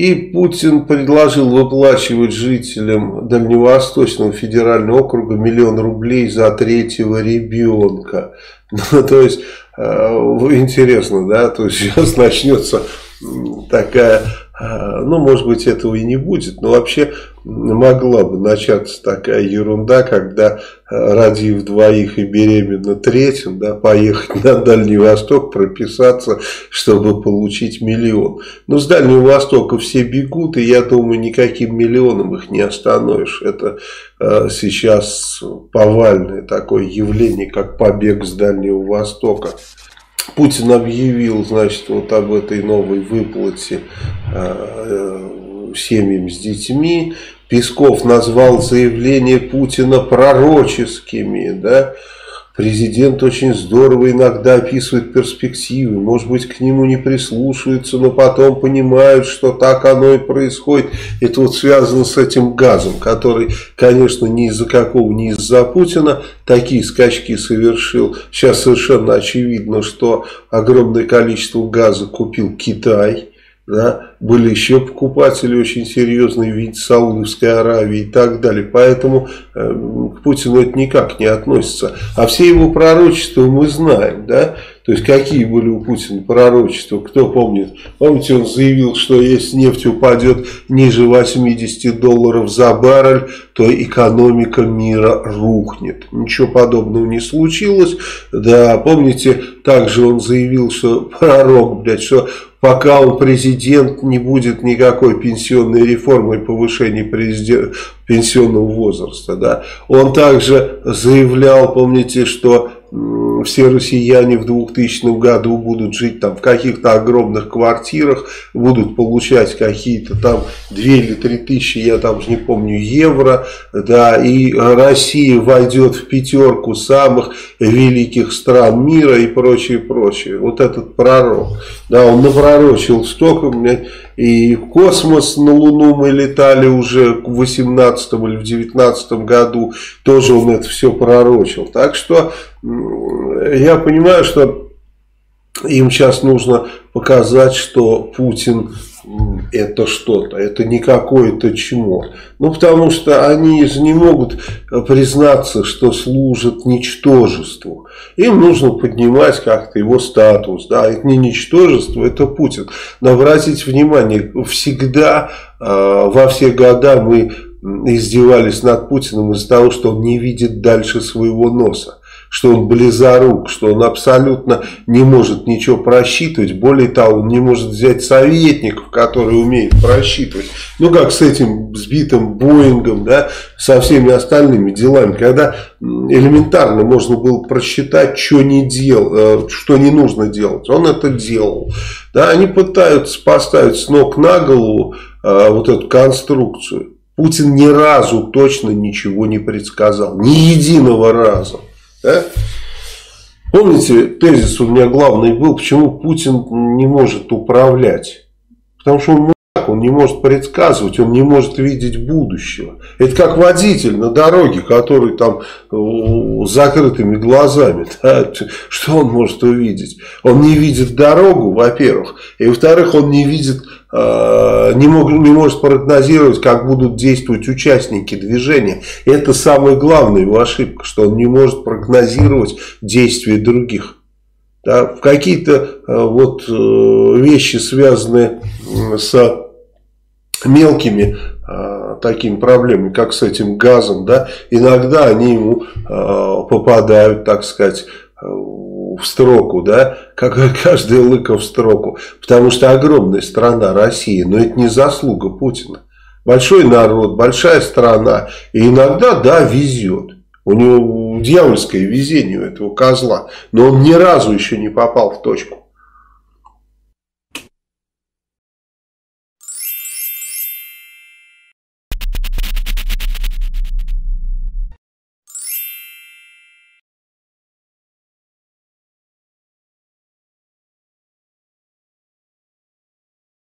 И Путин предложил выплачивать жителям Дальневосточного федерального округа миллион рублей за третьего ребенка. Ну, то есть, э, интересно, да, то есть сейчас начнется такая ну, может быть, этого и не будет, но вообще могла бы начаться такая ерунда, когда, а, родив двоих и беременна третьим, да, поехать на Дальний Восток, прописаться, чтобы получить миллион. Но с Дальнего Востока все бегут, и я думаю, никаким миллионом их не остановишь. Это э, сейчас повальное такое явление, как побег с Дальнего Востока. Путин объявил, значит, вот об этой новой выплате э, семьям с детьми. Песков назвал заявление Путина пророческими, да, Президент очень здорово иногда описывает перспективы, может быть к нему не прислушиваются, но потом понимают, что так оно и происходит. Это вот связано с этим газом, который, конечно, не из-за какого, не из-за Путина такие скачки совершил. Сейчас совершенно очевидно, что огромное количество газа купил Китай да, были еще покупатели очень серьезные в виде Саудовской Аравии и так далее. Поэтому э, к Путину это никак не относится. А все его пророчества мы знаем. Да? То есть, какие были у Путина пророчества, кто помнит? Помните, он заявил, что если нефть упадет ниже 80 долларов за баррель, то экономика мира рухнет. Ничего подобного не случилось. Да, помните, также он заявил, что пророк, блядь, что пока он президент, не будет никакой пенсионной реформы и повышения пенсионного возраста. Да? Он также заявлял, помните, что все россияне в 2000 году будут жить там в каких-то огромных квартирах, будут получать какие-то там 2 или 3 тысячи, я там не помню, евро, да, и Россия войдет в пятерку самых великих стран мира и прочее, прочее. Вот этот пророк, да, он напророчил столько, блядь, и в космос на Луну мы летали уже в 18 или в 19 году, тоже он это все пророчил. Так что я понимаю, что им сейчас нужно показать, что Путин это что-то, это не какое-то чмо. Ну, потому что они же не могут признаться, что служат ничтожеству. Им нужно поднимать как-то его статус. Да, это не ничтожество, это Путин. Но обратите внимание, всегда, э, во все года мы издевались над Путиным из-за того, что он не видит дальше своего носа что он близорук, что он абсолютно не может ничего просчитывать. Более того, он не может взять советников, которые умеют просчитывать. Ну, как с этим сбитым Боингом, да, со всеми остальными делами, когда элементарно можно было просчитать, что не, дел, э, что не нужно делать. Он это делал. Да, они пытаются поставить с ног на голову э, вот эту конструкцию. Путин ни разу точно ничего не предсказал. Ни единого раза. Да? Помните, тезис у меня главный был, почему Путин не может управлять? Потому что он он не может предсказывать, он не может видеть будущего. Это как водитель на дороге, который там э, с закрытыми глазами. Да? Что он может увидеть? Он не видит дорогу, во-первых. И во-вторых, он не видит Э, не, мог, не может прогнозировать, как будут действовать участники движения. Это самая главная его ошибка, что он не может прогнозировать действия других. Да, в какие-то э, вот вещи, связанные с мелкими такими проблемами, как с этим газом, да, иногда они ему попадают, так сказать, в строку, да, как каждая лыка в строку, потому что огромная страна Россия, но это не заслуга Путина. Большой народ, большая страна, и иногда, да, везет. У него дьявольское везение у этого козла, но он ни разу еще не попал в точку.